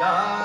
Ram.